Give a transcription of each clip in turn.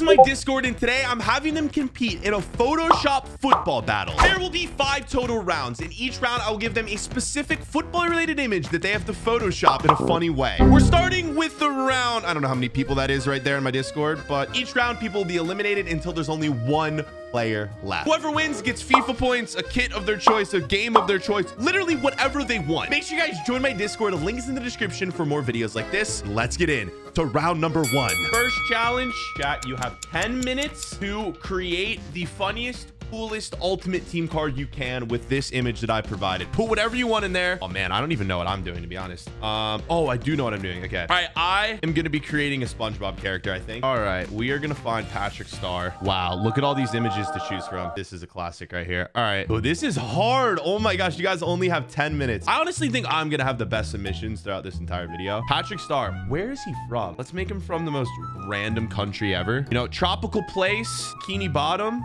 is my Discord, and today I'm having them compete in a Photoshop football battle. There will be five total rounds. In each round, I will give them a specific football-related image that they have to Photoshop in a funny way. We're starting with the round. I don't know how many people that is right there in my Discord, but each round, people will be eliminated until there's only one player left. Whoever wins gets FIFA points, a kit of their choice, a game of their choice, literally whatever they want. Make sure you guys join my Discord. A link is in the description for more videos like this. Let's get in to round number one. First challenge, chat, you have 10 minutes to create the funniest coolest ultimate team card you can with this image that I provided. Put whatever you want in there. Oh man, I don't even know what I'm doing to be honest. Um, oh, I do know what I'm doing. Okay. All right, I am gonna be creating a SpongeBob character, I think. All right, we are gonna find Patrick Star. Wow, look at all these images to choose from. This is a classic right here. All right. Oh, this is hard. Oh my gosh, you guys only have 10 minutes. I honestly think I'm gonna have the best submissions throughout this entire video. Patrick Star, where is he from? Let's make him from the most random country ever. You know, tropical place, Bikini Bottom.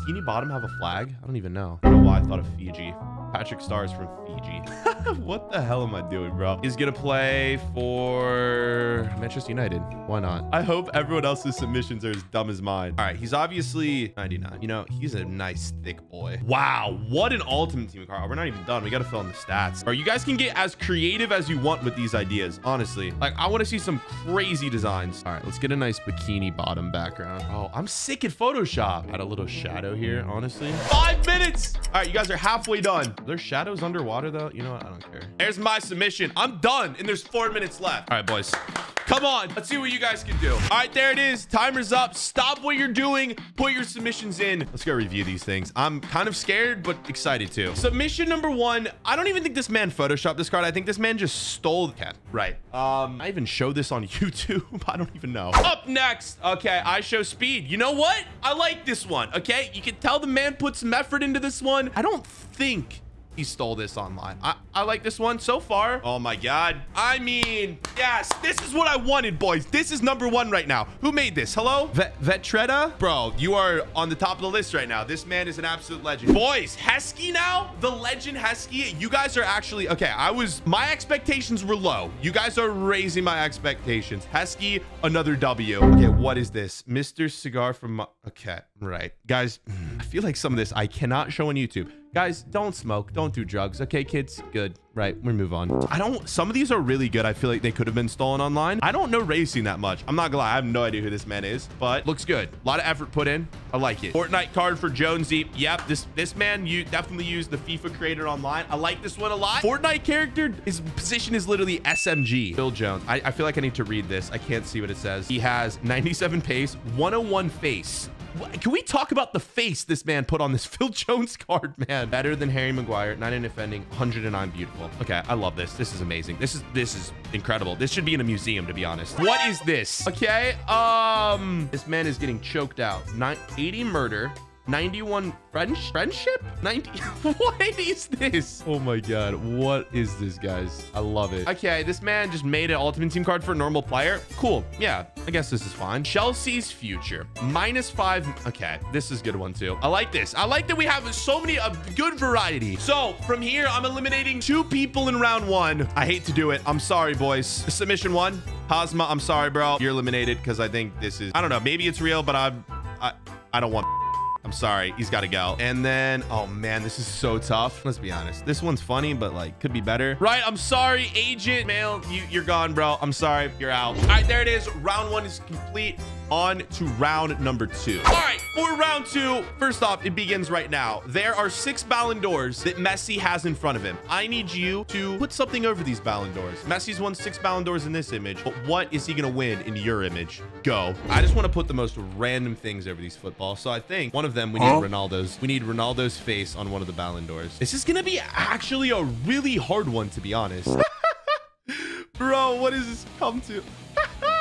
Bikini Bottom have a flag? I don't even know. I don't know why I thought of Fiji. Patrick Star is from Fiji. what the hell am I doing, bro? He's gonna play for Manchester United. Why not? I hope everyone else's submissions are as dumb as mine. All right, he's obviously 99. You know, he's a nice thick boy. Wow, what an ultimate team card. We're not even done. We gotta fill in the stats. All right, you guys can get as creative as you want with these ideas. Honestly, like I want to see some crazy designs. All right, let's get a nice bikini bottom background. Oh, I'm sick at Photoshop. Add a little shadow here, honestly. Five minutes. All right, you guys are halfway done. There's shadows underwater though. You know don't care. There's my submission. I'm done. And there's four minutes left. All right, boys. Come on. Let's see what you guys can do. All right, there it is. Timer's up. Stop what you're doing. Put your submissions in. Let's go review these things. I'm kind of scared, but excited too. Submission number one. I don't even think this man photoshopped this card. I think this man just stole the cat. Right. Um, I even show this on YouTube. I don't even know. Up next. Okay, IShowSpeed. You know what? I like this one. Okay, you can tell the man put some effort into this one. I don't think he stole this online. I, I like this one so far. Oh my God. I mean, yes, this is what I wanted, boys. This is number one right now. Who made this? Hello? Vet Vetretta? Bro, you are on the top of the list right now. This man is an absolute legend. Boys, Heskey now? The legend Heskey? You guys are actually, okay, I was, my expectations were low. You guys are raising my expectations. Heskey, another W. Okay, what is this? Mr. Cigar from, okay, right. Guys, mm, I feel like some of this I cannot show on YouTube. Guys, don't smoke. Don't do drugs. Okay, kids? Good. Right. We move on. I don't... Some of these are really good. I feel like they could have been stolen online. I don't know racing that much. I'm not gonna lie. I have no idea who this man is, but looks good. A lot of effort put in. I like it. Fortnite card for Jonesy. Yep. This this man you definitely used the FIFA creator online. I like this one a lot. Fortnite character, his position is literally SMG. Phil Jones. I, I feel like I need to read this. I can't see what it says. He has 97 pace, 101 face. Can we talk about the face this man put on this Phil Jones card, man? Better than Harry Maguire, 99 defending, 109 beautiful. Okay, I love this. This is amazing. This is this is incredible. This should be in a museum, to be honest. What is this? Okay, um, this man is getting choked out. 80 murder, 91 French friendship? 90 what is this? Oh my god what is this guys? I love it. Okay this man just made an ultimate team card for a normal player. Cool yeah i guess this is fine. Chelsea's future minus five okay this is a good one too. I like this i like that we have so many a good variety. So from here i'm eliminating two people in round one. I hate to do it i'm sorry boys. Submission one Hosma, i'm sorry bro. You're eliminated because i think this is i don't know maybe it's real but i'm i i don't want I'm sorry. He's got to go. And then, oh man, this is so tough. Let's be honest. This one's funny, but like could be better. Right. I'm sorry, agent mail. You, you're gone, bro. I'm sorry. You're out. All right, there it is. Round one is complete on to round number two. All right, for round two, first off, it begins right now. There are six Ballon d'Ors that Messi has in front of him. I need you to put something over these Ballon d'Ors. Messi's won six Ballon d'Ors in this image, but what is he going to win in your image? Go. I just want to put the most random things over these footballs. So I think one of them, we need huh? Ronaldo's. We need Ronaldo's face on one of the Ballon d'Ors. This is going to be actually a really hard one, to be honest. Bro, what does this come to?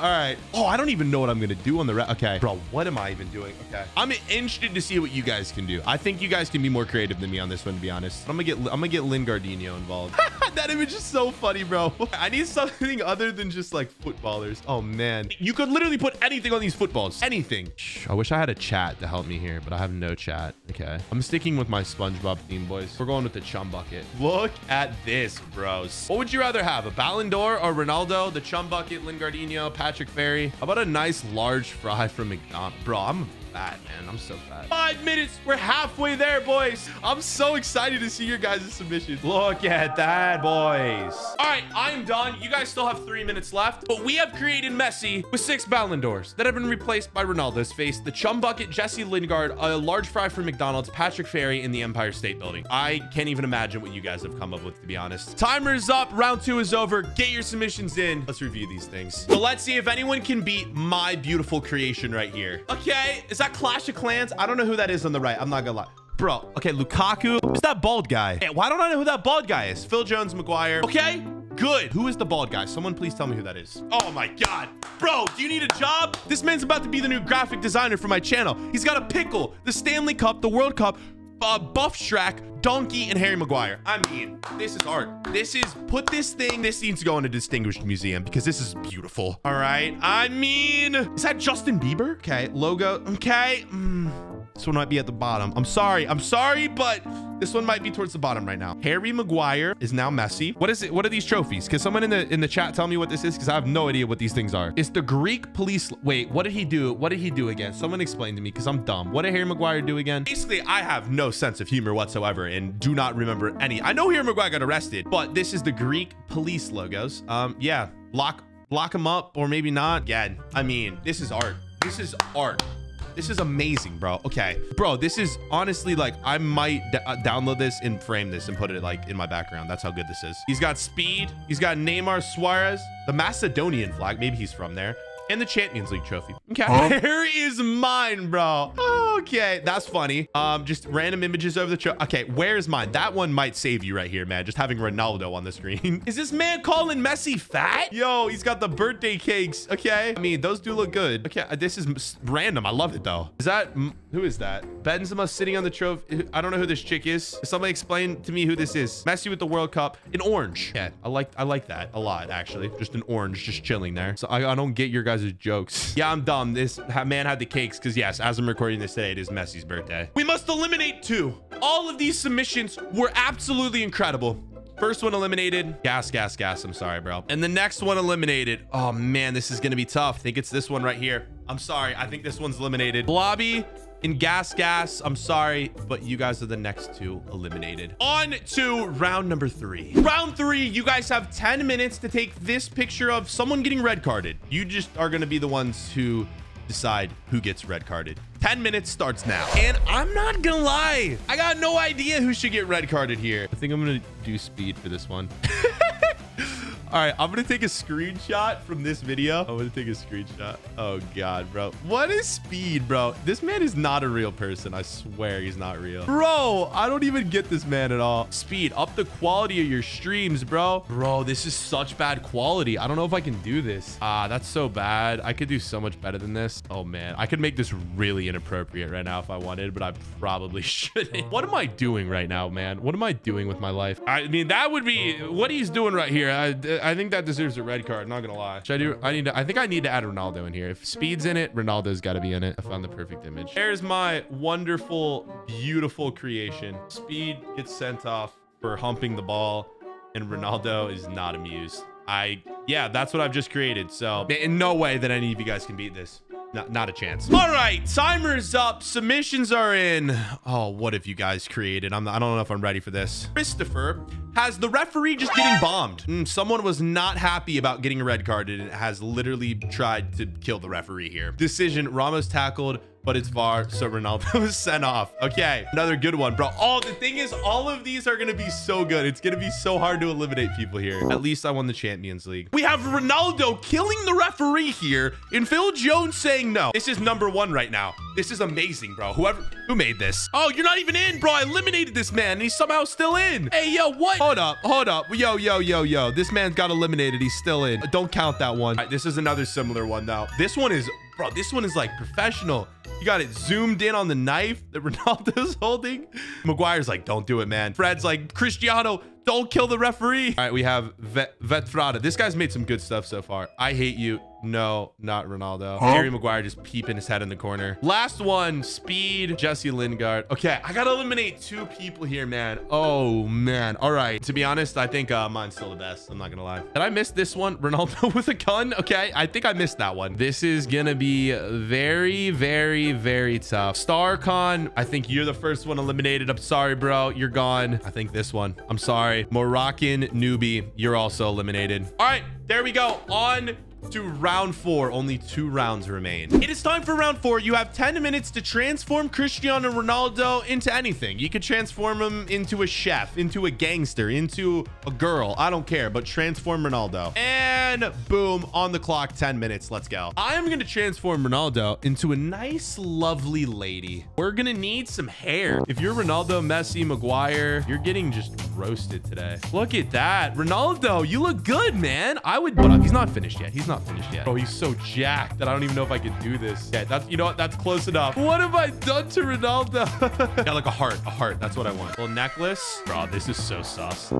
All right. Oh, I don't even know what I'm going to do on the... Okay. Bro, what am I even doing? Okay. I'm interested to see what you guys can do. I think you guys can be more creative than me on this one, to be honest. I'm going to get I'm to get Lingardinho involved. that image is so funny, bro. I need something other than just like footballers. Oh, man. You could literally put anything on these footballs. Anything. I wish I had a chat to help me here, but I have no chat. Okay. I'm sticking with my SpongeBob theme, boys. We're going with the chum bucket. Look at this, bros. What would you rather have? A Ballon d'Or or Ronaldo, the chum bucket, Lingardinho, Patrick Patrick Ferry. How about a nice large fry from McDonald's? Bro, I'm fat, man. I'm so fat. Five minutes. We're halfway there, boys. I'm so excited to see your guys' submissions. Look at that, boys. All right, I'm done. You guys still have three minutes left, but we have created Messi with six Ballon d'Ors that have been replaced by Ronaldo's face, the Chum Bucket, Jesse Lingard, a large fry from McDonald's, Patrick Ferry in the Empire State Building. I can't even imagine what you guys have come up with, to be honest. Timer's up. Round two is over. Get your submissions in. Let's review these things. So let's see if anyone can beat my beautiful creation right here. Okay, is that Clash of Clans? I don't know who that is on the right. I'm not gonna lie. Bro, okay, Lukaku. Who's that bald guy? Hey, why don't I know who that bald guy is? Phil Jones, Maguire. Okay, good. Who is the bald guy? Someone please tell me who that is. Oh my God. Bro, do you need a job? This man's about to be the new graphic designer for my channel. He's got a pickle, the Stanley Cup, the World Cup, uh, Buff Shrek, Donkey, and Harry Maguire. I mean, this is art. This is, put this thing, this needs to go in a distinguished museum because this is beautiful. All right. I mean, is that Justin Bieber? Okay. Logo. Okay. Mm. This one might be at the bottom. I'm sorry. I'm sorry, but this one might be towards the bottom right now. Harry Maguire is now Messi. What is it? What are these trophies? Can someone in the in the chat tell me what this is? Because I have no idea what these things are. It's the Greek police. Wait, what did he do? What did he do again? Someone explain to me because I'm dumb. What did Harry Maguire do again? Basically, I have no sense of humor whatsoever and do not remember any. I know Harry Maguire got arrested, but this is the Greek police logos. Um, yeah, lock lock him up or maybe not. Again, I mean, this is art. This is art. This is amazing, bro. Okay. Bro, this is honestly like I might uh, download this and frame this and put it like in my background. That's how good this is. He's got speed. He's got Neymar Suarez, the Macedonian flag. Maybe he's from there and the Champions League trophy. Okay. Huh? There is mine, bro. Okay, that's funny. Um, just random images over the trophy. Okay, where's mine? That one might save you right here, man. Just having Ronaldo on the screen. is this man calling Messi fat? Yo, he's got the birthday cakes. Okay. I mean, those do look good. Okay, uh, this is random. I love it though. Is that who is that? Benzema sitting on the trophy. I don't know who this chick is. Somebody explain to me who this is. Messi with the World Cup in orange. Yeah, I like I like that a lot actually. Just an orange, just chilling there. So I, I don't get your guys' jokes. Yeah, I'm dumb. This man had the cakes because yes, as I'm recording this today, it is Messi's birthday. We must eliminate two. All of these submissions were absolutely incredible. First one eliminated. Gas, gas, gas. I'm sorry, bro. And the next one eliminated. Oh, man, this is going to be tough. I think it's this one right here. I'm sorry. I think this one's eliminated. Blobby in gas gas i'm sorry but you guys are the next two eliminated on to round number three round three you guys have 10 minutes to take this picture of someone getting red carded you just are going to be the ones who decide who gets red carded 10 minutes starts now. And i'm not gonna lie i got no idea who should get red carded here. I think i'm gonna do speed for this one All right, I'm to take a screenshot from this video. I'm to take a screenshot. Oh, God, bro. What is speed, bro? This man is not a real person. I swear he's not real. Bro, I don't even get this man at all. Speed, up the quality of your streams, bro. Bro, this is such bad quality. I don't know if I can do this. Ah, that's so bad. I could do so much better than this. Oh, man. I could make this really inappropriate right now if I wanted, but I probably shouldn't. What am I doing right now, man? What am I doing with my life? I mean, that would be what he's doing right here. I, I think that deserves a red card. I'm Not gonna lie. Should I do? I need to. I think I need to add Ronaldo in here. If Speed's in it, Ronaldo's got to be in it. I found the perfect image. There's my wonderful, beautiful creation. Speed gets sent off for humping the ball, and Ronaldo is not amused. I yeah, that's what I've just created. So in no way that any of you guys can beat this. Not, not a chance. All right, timer's up. Submissions are in. Oh, what have you guys created? I'm, I don't know if I'm ready for this. Christopher has the referee just getting bombed. Mm, someone was not happy about getting a red card and has literally tried to kill the referee here. Decision, Ramos tackled but it's VAR, so Ronaldo was sent off. Okay, another good one, bro. Oh, the thing is, all of these are gonna be so good. It's gonna be so hard to eliminate people here. At least I won the Champions League. We have Ronaldo killing the referee here, and Phil Jones saying no. This is number one right now. This is amazing, bro. Whoever who made this. Oh, you're not even in, bro. I eliminated this man, and he's somehow still in. Hey, yo, what? Hold up, hold up. Yo, yo, yo, yo. This man's got eliminated. He's still in. Don't count that one. This is another similar one, though. This one is, bro, this one is like professional. You got it zoomed in on the knife that Ronaldo's holding. Maguire's like, don't do it, man. Fred's like, Cristiano, don't kill the referee. All right, we have Vet Vetfrada. This guy's made some good stuff so far. I hate you. No, not Ronaldo. Harry Maguire just peeping his head in the corner. Last one, speed, Jesse Lingard. Okay, I gotta eliminate two people here, man. Oh, man. All right. To be honest, I think uh, mine's still the best. I'm not gonna lie. Did I miss this one? Ronaldo with a gun? Okay, I think I missed that one. This is gonna be very, very, very tough. Starcon, I think you're the first one eliminated. I'm sorry, bro. You're gone. I think this one. I'm sorry. Moroccan newbie, you're also eliminated. All right, there we go. On to round four. Only two rounds remain. It is time for round four. You have 10 minutes to transform Cristiano Ronaldo into anything. You could transform him into a chef, into a gangster, into a girl. I don't care, but transform Ronaldo. And boom, on the clock, 10 minutes. Let's go. I'm going to transform Ronaldo into a nice, lovely lady. We're going to need some hair. If you're Ronaldo, Messi, Maguire, you're getting just roasted today. Look at that. Ronaldo, you look good, man. I would, but he's not finished yet. He's not finished yet. Oh, he's so jacked that I don't even know if I can do this. Yeah, that's, you know what? That's close enough. What have I done to Ronaldo? yeah, like a heart, a heart. That's what I want. Little necklace. Bro, this is so sus.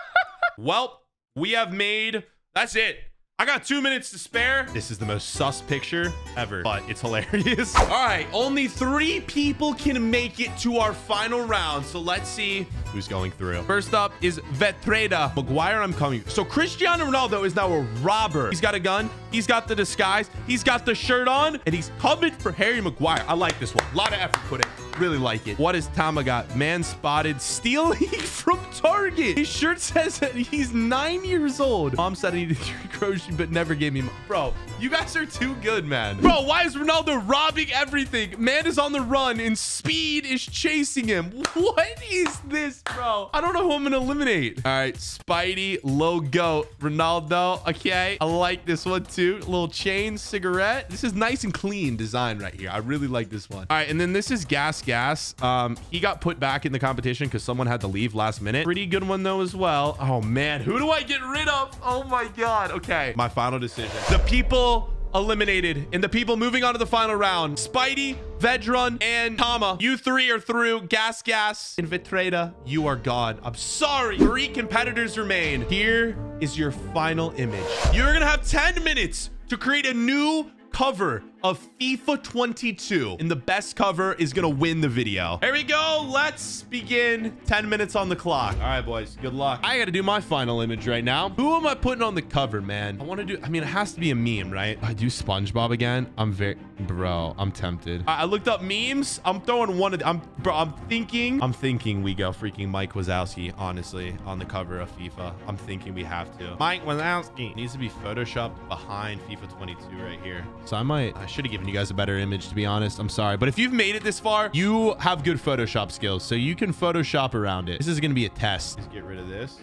well, we have made, that's it. I got two minutes to spare. This is the most sus picture ever, but it's hilarious. All right, only three people can make it to our final round. So let's see who's going through. First up is Vetreda. Maguire, I'm coming. So Cristiano Ronaldo is now a robber. He's got a gun. He's got the disguise. He's got the shirt on, and he's coming for Harry Maguire. I like this one. A lot of effort put in. Really like it. What is Tama got? Man spotted stealing from Target. His shirt says that he's nine years old. Mom said he needed three groceries, but never gave me. Bro, you guys are too good, man. Bro, why is Ronaldo robbing everything? Man is on the run and speed is chasing him. What is this, bro? I don't know who I'm going to eliminate. All right, Spidey, logo, Ronaldo. Okay, I like this one too. Little chain, cigarette. This is nice and clean design right here. I really like this one. All right, and then this is Gas Gas. Um, he got put back in the competition because someone had to leave last minute. Pretty good one though as well. Oh man, who do I get rid of? Oh my God. Okay, my final decision. The people eliminated and the people moving on to the final round. Spidey vedron and tama you three are through. Gas gas. And vitreda you are gone. I'm sorry. Three competitors remain. Here is your final image. You're gonna have 10 minutes to create a new cover of FIFA 22 and the best cover is gonna win the video. Here we go. Let's begin. 10 minutes on the clock. All right, boys. Good luck. I gotta do my final image right now. Who am I putting on the cover, man? I want to do, I mean, it has to be a meme, right? I do SpongeBob again. I'm very, bro, I'm tempted. I, looked up memes. I'm throwing one of, the, I'm, bro, I'm thinking, I'm thinking we go freaking Mike Wazowski, honestly, on the cover of FIFA. I'm thinking we have to. Mike Wazowski needs to be photoshopped behind FIFA 22 right here. So I might, I should have given you guys a better image, to be honest. I'm sorry. But if you've made it this far, you have good Photoshop skills. So you can Photoshop around it. This is going to be a test. Let's get rid of this.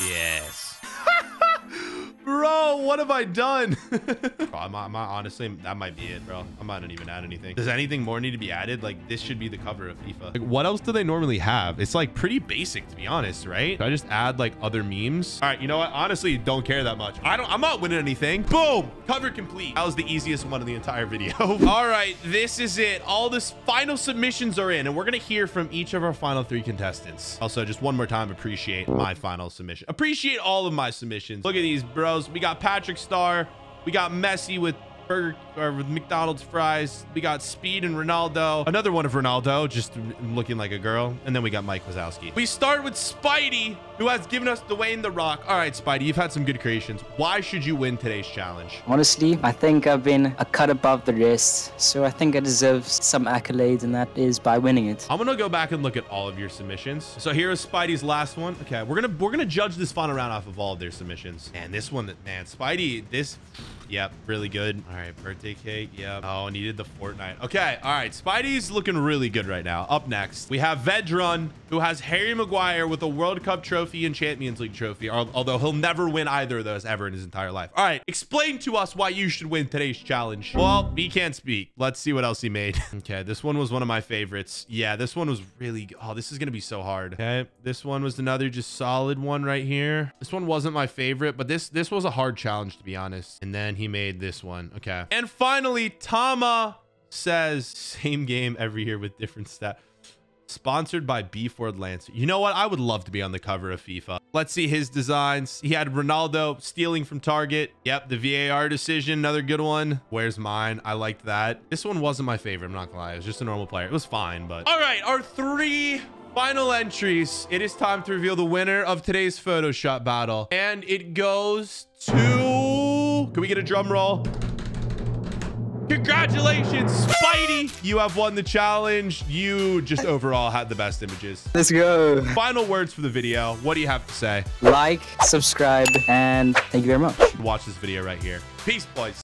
Yes. Bro, what have I done? bro, I'm, I'm, honestly, that might be it, bro. I might not even add anything. Does anything more need to be added? Like, this should be the cover of FIFA. Like, what else do they normally have? It's like pretty basic, to be honest, right? Should I just add like other memes? All right, you know what? Honestly, don't care that much. I don't, I'm not winning anything. Boom, cover complete. That was the easiest one of the entire video. All right, this is it. All this final submissions are in, and we're gonna hear from each of our final three contestants. Also, just one more time, appreciate my final submission. Appreciate all of my submissions. Look at these, bros. We got Patrick Star. We got Messi with burger or with McDonald's fries. We got Speed and Ronaldo. Another one of Ronaldo, just looking like a girl. And then we got Mike Wazowski. We start with Spidey, who has given us Dwayne the Rock. All right, Spidey, you've had some good creations. Why should you win today's challenge? Honestly, I think I've been a cut above the rest. So I think I deserve some accolades, and that is by winning it. I'm gonna go back and look at all of your submissions. So here is Spidey's last one. Okay, we're gonna we're gonna judge this final round off of all of their submissions. And this one, man, Spidey, this, yep, really good. All right, birthday cake. Yep. Oh, needed the Fortnite. Okay. All right. Spidey's looking really good right now. Up next, we have Vedrun, who has Harry Maguire with a World Cup trophy and Champions League trophy, although he'll never win either of those ever in his entire life. All right. Explain to us why you should win today's challenge. Well, he can't speak. Let's see what else he made. okay. This one was one of my favorites. Yeah, this one was really, oh, this is going to be so hard. Okay. This one was another just solid one right here. This one wasn't my favorite, but this, this was a hard challenge to be honest. And then he made this one. Okay. And finally, Tama says same game every year with different stat. Sponsored by BFordLancer. You know what? I would love to be on the cover of FIFA. Let's see his designs. He had Ronaldo stealing from Target. Yep, the VAR decision, another good one. Where's mine? I liked that. This one wasn't my favorite. I'm not gonna lie. It was just a normal player. It was fine, but all right, our three final entries. It is time to reveal the winner of today's Photoshop battle, and it goes to. Can we get a drum roll? Congratulations, Spidey. You have won the challenge. You just overall had the best images. Let's go. Final words for the video. What do you have to say? Like, subscribe, and thank you very much. Watch this video right here. Peace, boys.